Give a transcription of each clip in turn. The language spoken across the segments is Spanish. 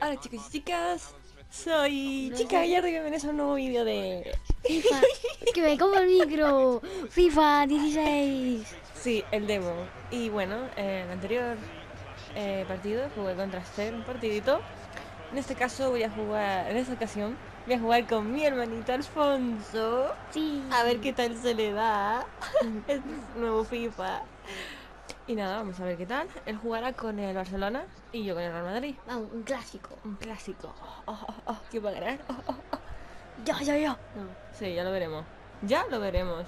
Hola chicos y chicas, soy Chica Gallardo y bienvenidos a un nuevo vídeo de... FIFA. que me como el micro. FIFA 16. Sí, el demo. Y bueno, en el anterior eh, partido jugué contra Esther un partidito. En este caso voy a jugar, en esta ocasión, voy a jugar con mi hermanito Alfonso. Sí. A ver qué tal se le da. es nuevo FIFA. Y nada, vamos a ver qué tal. Él jugará con el Barcelona y yo con el Real Madrid. Vamos, un clásico. Un clásico. Oh, oh, oh, ¿Quién va a ganar? Oh, oh, oh. Yo, yo, yo. No. Sí, ya lo veremos. Ya lo veremos.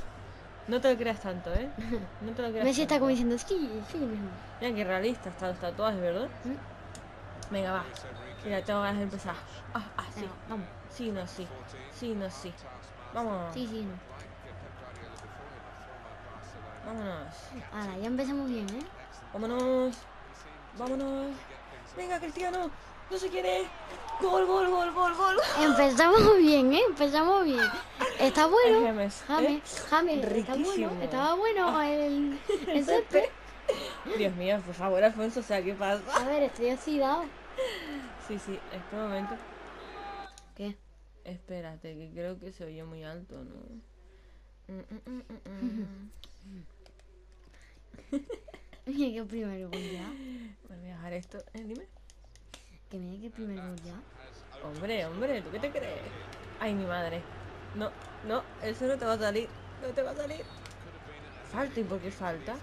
No te lo creas tanto, ¿eh? No te lo creas Messi está tanto. como diciendo, sí, sí. Mira qué realista están los tatuajes, ¿verdad? ¿Mm? Venga, va. Mira, tengo ganas de empezar. Ah, ah, sí. Venga, vamos. Sí, no, sí. Sí, no, sí. Vamos. Sí, sí, no. Vámonos. Ahora, ya empezamos bien, ¿eh? Vámonos. Vámonos. Venga, Cristiano. No se quiere. Gol, gol, gol, gol, gol. Empezamos bien, ¿eh? Empezamos bien. Está bueno. James, ¿eh? James, James, está bueno. Estaba bueno el, el césped. Dios mío, por favor, Alfonso, o sea, ¿qué pasa? A ver, estoy oxidado. Sí, sí, este momento. ¿Qué? Espérate, que creo que se oye muy alto, ¿no? Mm, mm, mm, mm, mm. Mira que primer gol ya. Voy a dejar esto. Eh, dime. Que mira que primer gol ya. Hombre, hombre, ¿tú qué te crees? Ay, mi madre. No, no, eso no te va a salir. No te va a salir. Falta, ¿y por qué falta?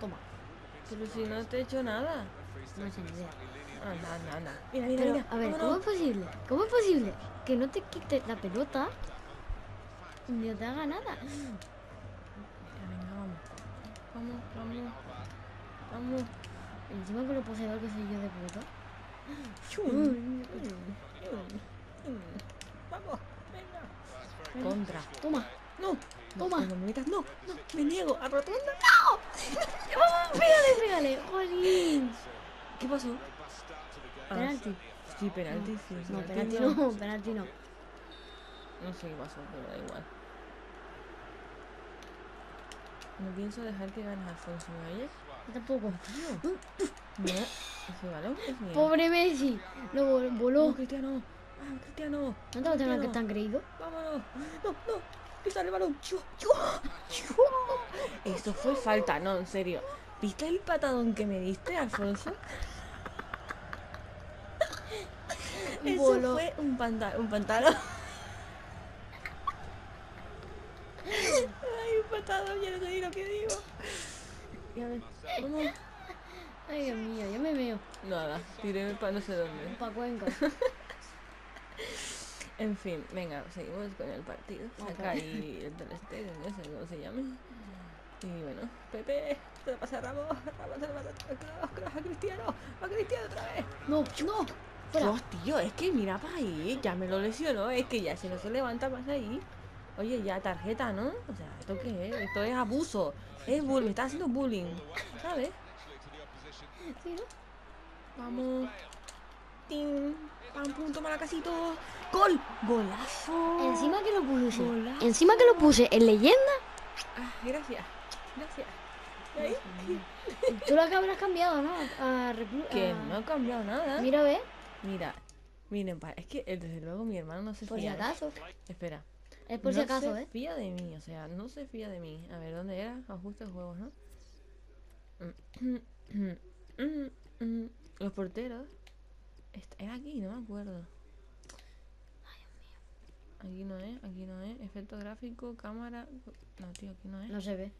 Toma. Pero si no te he hecho nada. No sé ni idea. Anda, anda, anda. Mira, mira, Pero, mira. a ver, ¿cómo es posible? ¿Cómo es posible que no te quite la pelota ni no te haga nada? Vamos. Vamos, vamos. Encima con lo poseedor que soy yo de. Chum. Vamos, venga. Contra. Toma. No, no, Toma. No no, no, me niego a rotunda. ¡Vamos! ¡Pégale, pégale! ¡Jolín! ¿Qué pasó? Ah, Penalti. Sí, penalti, sí. No, penalti no, penalti no. No sé qué pasó, pero da igual. No pienso dejar que ganes Alfonso, ¿me oyes? Yo tampoco. No, ese balón es mío. Pobre Messi. Lo vol- No, voló. Cristiano. Vamos, Cristiano. ¿No te lo tengo que tan creído? Vámonos. No, no. Pisa el balón. Chu. Eso fue falta, no, en serio. ¿Viste el patadón que me diste, Alfonso? Eso Voló. fue un, panta un pantalón. Ay, un patadón, ya no sé ni lo que digo. Ya vamos. Ay, Dios mío, yo me veo. Nada, tiré para no sé dónde. Pa' Cuenca. En fin, venga, seguimos con el partido. Saca ahí el Ter Stegen, no sé cómo se llame. Y bueno, Pepe, se lo pasa a Ramos, Ramos se lo pasa a Cristiano, a Cristiano otra vez. No, no. Fuera. Dios, tío, es que mira para ahí, ya me lo lesionó, es que ya si no se levanta más ahí. Oye, ya tarjeta, ¿no? O sea, ¿esto qué es? Esto es abuso, es bullying, me está haciendo bullying, ¿sabes? Sí, ¿no? Vamos. Tim, pam, pum, toma la casito. ¡Gol! ¡Golazo! Encima que lo puse. Golazo. Encima que lo puse en leyenda. Ah, gracias, gracias. Tú lo que habrás cambiado, ¿no? A Que no ha cambiado nada. Mira, ve. Mira, miren, es que eh, desde luego mi hermano no se Por si acaso. Espera. Es por si no acaso, se ¿eh? fía de mí, o sea, no se fía de mí. A ver, ¿dónde era? Ajustes juegos, ¿no? Los porteros. Era aquí, no me acuerdo. Aquí no es, aquí no es. Efecto gráfico, cámara. No, tío, aquí no es. No se ve.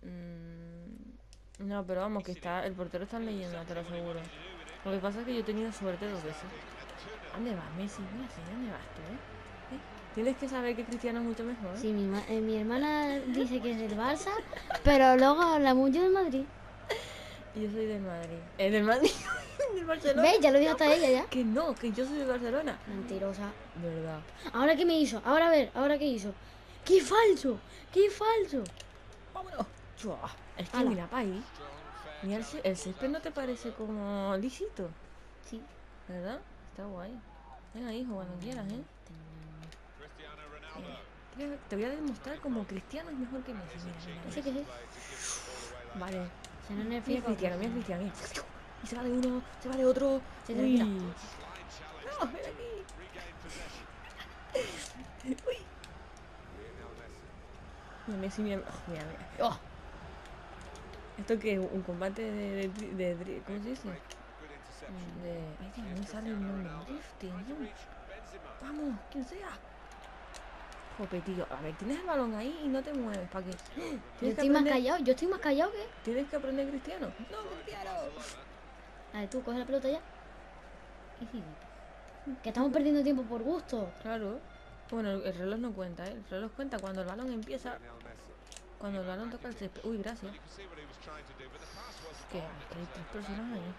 Mm, no, pero vamos, que está. El portero está en leyenda, te lo aseguro. Lo que pasa es que yo he tenido suerte dos veces. ¿Dónde vas, Messi? Mira, ¿dónde vas tú, eh? ¿Eh? Tienes que saber que Cristiano es mucho mejor. Sí, mi, eh, mi hermana dice que es del Barça, pero luego habla mucho del Madrid. Yo soy del Madrid. ¿Es del Madrid? ¿Del Barcelona? ¿Ves? Ya lo dijo hasta ella ya. Que no, que yo soy del Barcelona. Mentirosa. Verdad. ¿Ahora qué me hizo? Ahora a ver, ¿ahora qué hizo? ¡Qué falso! ¡Qué falso! Vámonos. Es que Ala. mira pa' ahí. Mira, el, el césped no te parece como lisito, Sí. ¿verdad? Está guay. Venga, hijo, cuando quieras, ¿eh? Mira, Te voy a demostrar como Cristiano es mejor que Messi. Mira, mira, Ese mira. que sí. Vale. Se no Mira nerfea. Cristiano, mira Cristiano, mira. Y se va de uno, se va de otro. Se Uy. retira. No, ven aquí. Uy. Mira, Messi, mira, oh, mira, mira. Oh. ¿Esto qué es? ¿Un combate de, de, de- ¿Cómo se dice? De... Ay, Dios, no sale el nombre. Drifting, ¿no? Vamos, quien sea. Jope, tío. A ver, tienes el balón ahí y no te mueves. ¿Para qué? Yo estoy más callado, yo estoy más callado que. tienes que aprender cristiano. No, cristiano. A ver, tú coge la pelota ya. Que estamos perdiendo tiempo por gusto. Claro. Bueno, el, el reloj no cuenta, ¿eh? El reloj cuenta cuando el balón empieza. Cuando el balón toca el césped. Uy, gracias. Que hay tres personas ahí.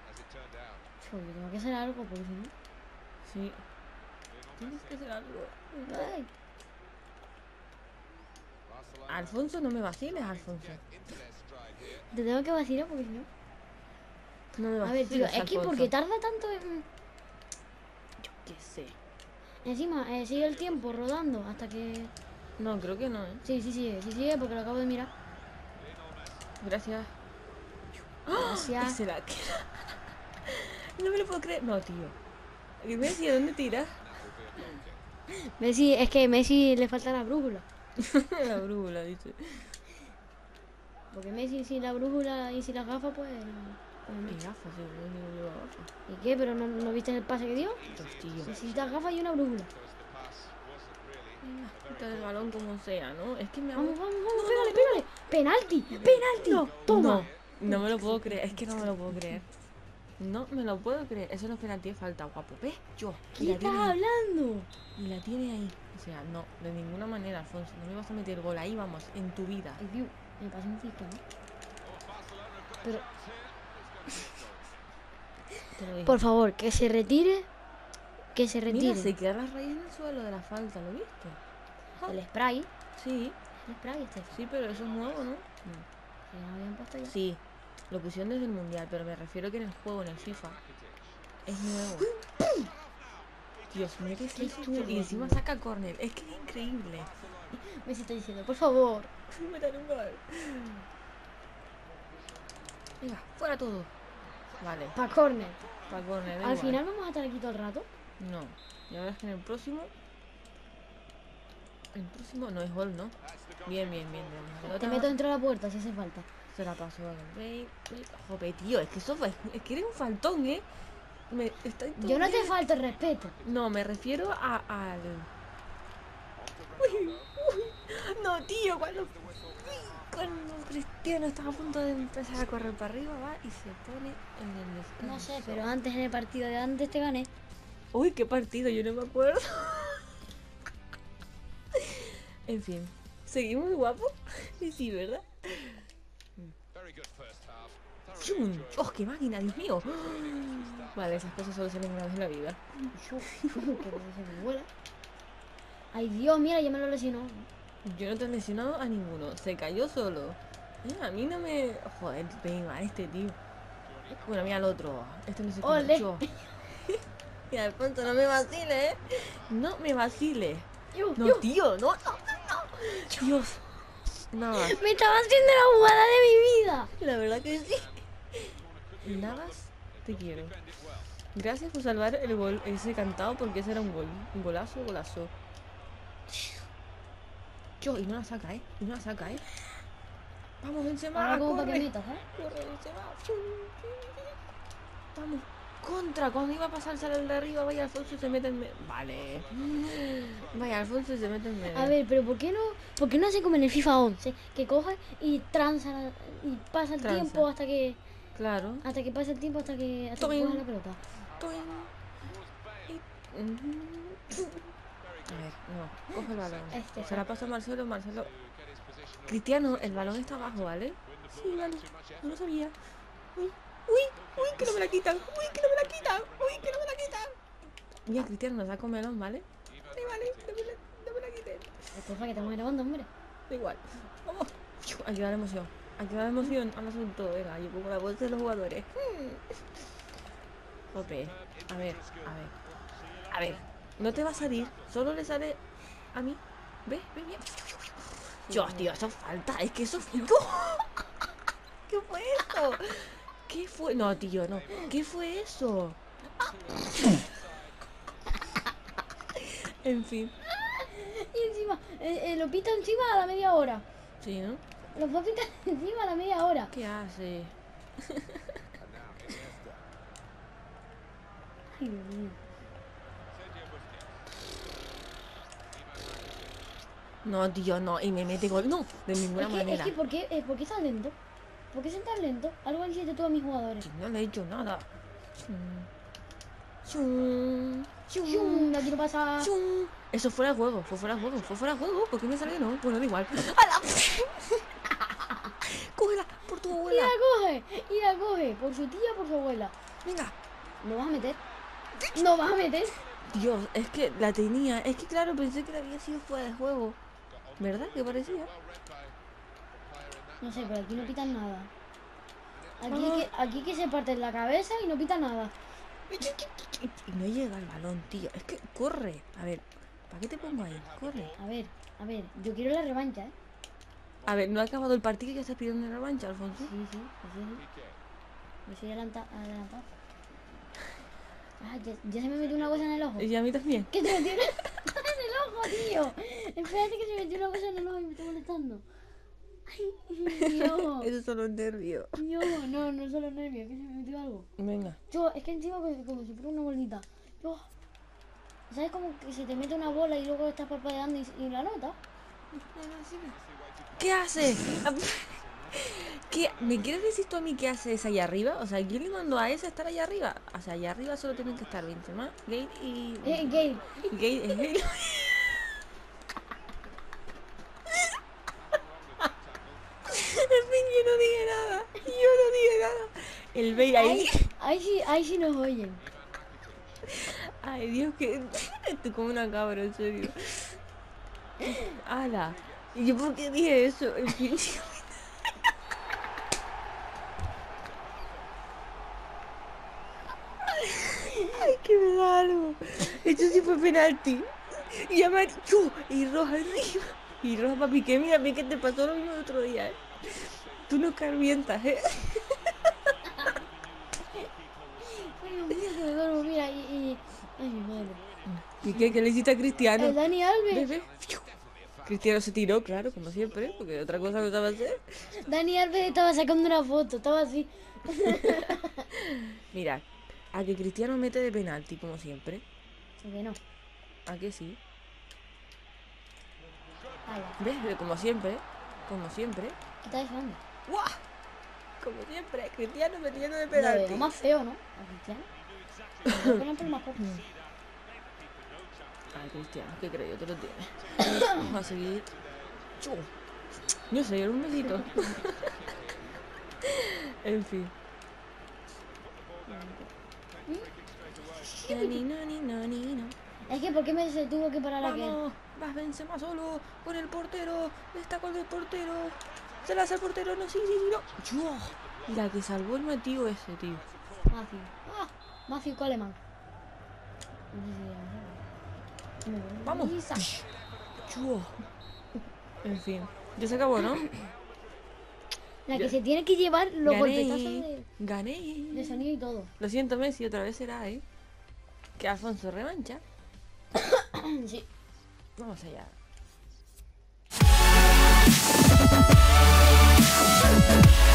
Yo, tengo que hacer algo porque si no. Sí. Tienes que hacer algo. Ay, Alfonso, no me vaciles, Alfonso. te tengo que vacilar porque si no. No me A vaciles, ver, tío, es que porque tarda tanto en. Yo qué sé. Encima, eh, sigue el tiempo rodando hasta que. No, creo que no, ¿eh? Sí, sí sigue, sí sigue porque lo acabo de mirar. Gracias. Gracias. ¿Será que.? No me lo puedo creer. No, tío. ¿Y Messi, ¿a dónde tiras? Messi, es que a Messi le falta la brújula. La brújula, dice. Porque Messi sin la brújula y sin las gafas, pues. pues Y no. gafas, sí, no gafas. ¿Y qué? ¿Pero no, no viste el pase que dio? Tío. Necesitas gafas y una brújula. Quita el balón como sea, ¿no? Es que me Vamos, vamos, vamos, pégale, pégale. ¡Penalti! ¡Penalti! ¡Toma! No, no me lo puedo creer. Es que no me lo puedo creer. No me lo puedo creer. Eso no es penalti de falta, guapo. ¿Ves? Yo. ¿Qué estás hablando? y la tiene ahí. O sea, no, de ninguna manera, Alfonso. No me vas a meter gol ahí, vamos, en tu vida. Ay, Dios, me pasó un ¿no? Pero, por favor, que se retire. Que se retire. Mira, se queda las raíces en el suelo de la falta, ¿lo viste? El spray. Sí, El spray este. sí, pero eso es nuevo, ¿no? Habían puesto ya. Sí, lo pusieron desde el mundial, pero me refiero que en el juego, en el FIFA, es nuevo. Dios, mira que Qué es esto. Y encima saca córner. Es que es increíble. Messi está diciendo, por favor. Meter un gol. Venga, fuera todo. Vale, Pa' corner. para córner. da Al igual. final vamos a estar aquí todo el rato. No. Y ahora es que en el próximo. El próximo no es gol, ¿no? Bien, bien, bien. bien. Te meto dentro de la puerta si hace falta. Se la pasó a. Jope, tío, es que eso fue- es que eres un faltón, ¿eh? Me, estoy Yo no te falto el respeto. No, me refiero a, al. Uy, uy. No, tío, cuando. Cuando Cristiano estaba a punto de empezar a correr para arriba, va y se pone en el descanso. No sé, pero antes en el partido de antes te gané. Uy, qué partido, yo no me acuerdo. en fin, ¿seguimos guapos? Sí, ¿verdad? ¡Oh, qué máquina, Dios mío! Vale, esas cosas solo salen una vez en la vida. Se. Ay Dios, mira, ya me lo lesionó. Yo no te he lesionado a ninguno, se cayó solo. Eh, a mí no me. Joder, venga, este tío. Bueno, mira al otro. Este no se Ole. yo. Mira, Alfonso, no me vacile, ¿eh? No me vacile. No, tío, no, no, no. Dios. Nada. Me estaba haciendo la jugada de mi vida. La verdad que sí. Navas, te quiero. Gracias por salvar el gol, ese cantado, porque ese era un gol. Un golazo, golazo. Yo, y no la saca, ¿eh? Y no la saca, ¿eh? Vamos, Benzema, Ahora como corre. ¿eh? Corre, Benzema. Vamos. Contra, cuando iba a pasarse al de arriba, vaya Alfonso y se mete en medio. Vale. Vaya Alfonso y se mete en medio. A ver, pero ¿por qué no, por qué no hace como en el FIFA 11? Que coge y tranza y pasa el Tranza. tiempo hasta que Claro. hasta que pase el tiempo hasta que hasta que la pelota. Y-. A ver, no. Coge el balón. Este, Se la pasa a Marcelo, Marcelo. Cristiano, el balón está abajo, ¿vale? Sí, vale. No lo sabía. Uy, uy, uy, que no me la quitan. Uy, que no me la quitan. Uy, que no me la quitan. Mira, Cristiano nos saca un melón, ¿vale? Sí, vale. No me la, no me la quiten. Estefa, que estamos grabando, hombre. Da igual. Vamos. Hay que dar emoción. Hay que dar emoción al asunto. Venga, yo pongo la voz de los jugadores. Jope. A ver, a ver. A ver. No te va a salir. Solo le sale a mí. ¿Ves? ¿Ves bien? Dios, tío, eso falta. Es que eso... ¿Qué fue eso? ¿Qué fue? No, tío, no. ¿Qué fue eso? en fin. Y encima, eh, eh, lo pita encima a la media hora. Sí, ¿no? Los pitar encima a la media hora. ¿Qué hace? Ay, Dios mío. No, tío, no. Y me mete gol. No, de ninguna Es que, es manera. que ¿por qué, eh, ¿por qué estás lento? ¿Por qué estás tan lento? Algo han dicho tú a mis jugadores. No le he hecho nada. Chum, chum, ¡Shum! Aquí no pasa. chum. Eso fuera de juego, fue fuera de juego, fue fuera de juego. ¿Por qué me sale no? Bueno, da igual. ¡Hala! Cógela por tu Y abuela. la coge, y la coge. Por su tía, por su abuela. Venga. ¿No vas a meter? ¿No vas a meter? Dios, es que la tenía. Es que claro, pensé que la había sido fuera de juego. ¿Verdad? Que parecía. No sé, pero aquí no pitan nada. Aquí, Ah. que, aquí que se parte la cabeza y no pita nada. Y no llega el balón, tío. Es que corre. A ver, ¿para qué te pongo ahí? Corre. A ver, a ver, yo quiero la revancha, ¿eh? A ver, no ha acabado el partido y ya estás pidiendo una revancha, Alfonso. Sí, sí, sí, sí. Me soy adelanta- adelantado. Ah, ya, ya se me metió una cosa en el ojo. Y a mí también. ¿Qué te metió en el ojo, tío? Espérate que se me metió una cosa en el ojo y me está molestando. Ay. Esos son los nervios. Mi ojo, no, no solo nervios, que se me metió algo. Venga. Yo, es que encima como, como si fuera una bolita. Yo, ¿sabes como que se te mete una bola y luego estás parpadeando y, y la nota? ¿Qué hace? ¿Qué? ¿Me quieres decir tú a mí qué hace esa allá arriba? O sea, ¿quién le mandó a esa a estar allá arriba? O sea, allá arriba solo tienen que estar Benzema, Gale y... Eh, Gale, Gale, es Gale. En fin, yo no dije nada. Yo no dije nada. El Bale ahí. ahí, sí, ahí sí nos oyen. Ay, Dios, que estoy como una cabra, en serio. ¡Hala! ¿Y yo por qué dije eso? En fin. Ay, que me da algo. Esto sí fue penalti. Y amarillo. Y roja encima. Y roja para Piqué. Mira, Piqué te pasó lo mismo el otro día, ¿eh? Tú no carvientas, ¿eh? Ay, Dios mío, se me duermo, mira, y... y... Ay, mi madre. Piqué, ¿qué le hiciste a Cristiano? El Dani Alves. Bebé. Cristiano se tiró, claro, como siempre, porque otra cosa no estaba a hacer. Dani Alves estaba sacando una foto, estaba así. Mira, a que Cristiano mete de penalti, como siempre. Sí que no. A que sí. ¿Ves? Como siempre, como siempre. ¿qué estás dejando? ¡Guau! Como siempre, Cristiano metiendo de Lo penalti. más feo, ¿no? A Cristiano. Lo veo penalti más corto. Ay, Cristiano, ¿qué creo? Te lo tienes. Vamos a seguir. Chu. No sé, un besito. en fin. Nani, nani, nani, no. Es que, ¿por qué me se tuvo que parar aquel? Vamos, vas Benzema solo con el portero, está con el portero, se la hace el portero, no, sí, sí, sí, no. Yo, la que salvó el metido ese, tío. Matthew. Ah, Matthew Coleman. Vamos. Yo. En fin, ya se acabó, ¿no? La que Ya. se tiene que llevar los golpetazos de, gané. de sonido y todo. Lo siento, Messi, otra vez será, ¿eh? Que Alfonso revancha. Sí. Vamos allá. Yeah.